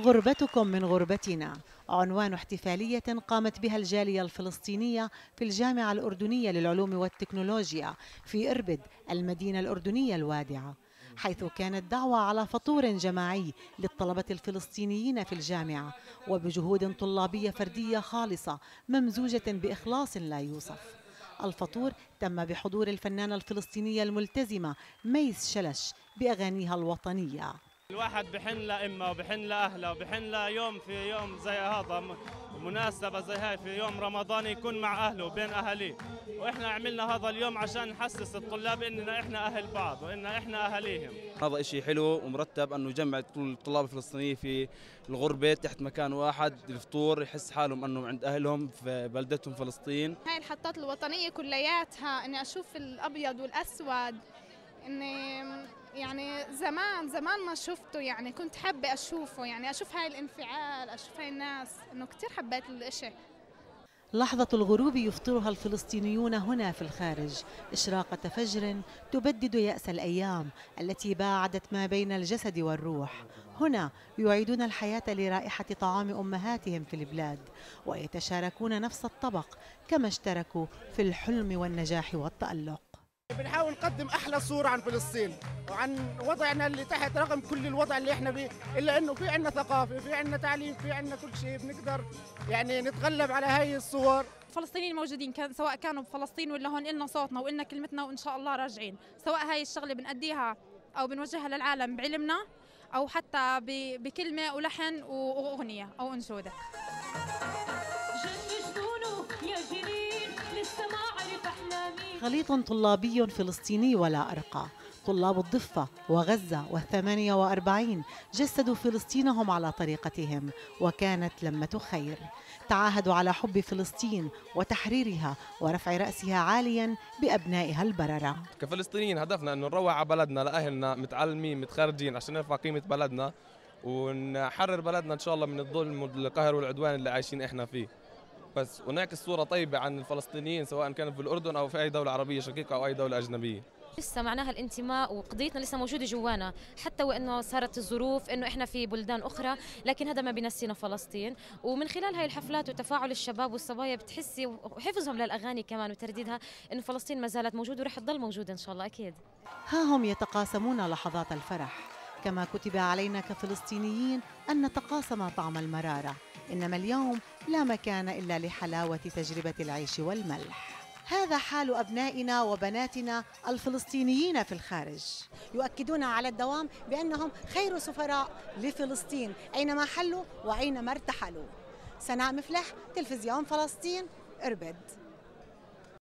غربتكم من غربتنا. عنوان احتفالية قامت بها الجالية الفلسطينية في الجامعة الأردنية للعلوم والتكنولوجيا في إربد المدينة الأردنية الوادعة. حيث كانت دعوة على فطور جماعي للطلبة الفلسطينيين في الجامعة وبجهود طلابية فردية خالصة ممزوجة بإخلاص لا يوصف. الفطور تم بحضور الفنانة الفلسطينية الملتزمة ميس شلش بأغانيها الوطنية. الواحد بحن لأمه وبحن لأهله وبحن ليوم في يوم زي هذا مناسبة زي هاي في يوم رمضان يكون مع أهله وبين أهاليه وإحنا عملنا هذا اليوم عشان نحسس الطلاب إننا إحنا أهل بعض وإن إحنا أهاليهم هذا إشي حلو ومرتب أنه يجمع كل الطلاب الفلسطينيين في الغربة تحت مكان واحد الفطور يحس حالهم أنه عند أهلهم في بلدتهم فلسطين. هاي الحطات الوطنية كلياتها إني أشوف الأبيض والأسود إني يعني زمان زمان ما شفته يعني كنت حابة أشوفه يعني أشوف هاي الانفعال أشوف هاي الناس إنه كتير حبيت الإشي. لحظة الغروب يفطرها الفلسطينيون هنا في الخارج. إشراقة فجر تبدد يأس الأيام التي باعدت ما بين الجسد والروح. هنا يعيدون الحياة لرائحة طعام أمهاتهم في البلاد ويتشاركون نفس الطبق كما اشتركوا في الحلم والنجاح والتألق. بنحاول نقدم أحلى صورة عن فلسطين وعن وضعنا اللي تحت رغم كل الوضع اللي إحنا فيه إلا إنه في عندنا ثقافة في عندنا تعليم في عندنا كل شيء بنقدر يعني نتغلب على هاي الصور. الفلسطينيين موجودين كان سواء كانوا بفلسطين ولا هون إلنا صوتنا وإلنا كلمتنا وإن شاء الله راجعين. سواء هاي الشغلة بنأديها أو بنوجهها للعالم بعلمنا أو حتى بكلمة ولحن وأغنية أو أنشودة. خليط طلابي فلسطيني ولا أرقى. طلاب الضفة وغزة والثمانية وأربعين جسدوا فلسطينهم على طريقتهم وكانت لمة خير. تعاهدوا على حب فلسطين وتحريرها ورفع رأسها عاليا بأبنائها البررة. كفلسطينيين هدفنا أنه نروع على بلدنا لأهلنا متعلمين متخرجين عشان نرفع قيمة بلدنا ونحرر بلدنا إن شاء الله من الظلم والقهر والعدوان اللي عايشين إحنا فيه. بس ونعكس صوره طيبة عن الفلسطينيين سواء كانوا في الأردن أو في أي دولة عربية شقيقة أو أي دولة أجنبية. لسه معناها الانتماء وقضيتنا لسه موجودة جوانا حتى وإنه صارت الظروف إنه إحنا في بلدان أخرى لكن هذا ما بينسينا فلسطين. ومن خلال هاي الحفلات وتفاعل الشباب والصبايا بتحسي وحفظهم للأغاني كمان وترديدها إنه فلسطين ما زالت موجودة ورح تضل موجودة إن شاء الله أكيد. ها هم يتقاسمون لحظات الفرح. كما كتب علينا كفلسطينيين أن نتقاسم طعم المرارة. إنما اليوم لا مكان إلا لحلاوة تجربة العيش والملح. هذا حال أبنائنا وبناتنا الفلسطينيين في الخارج. يؤكدون على الدوام بأنهم خير سفراء لفلسطين أينما حلوا وأينما ارتحلوا. سناء مفلح تلفزيون فلسطين إربد.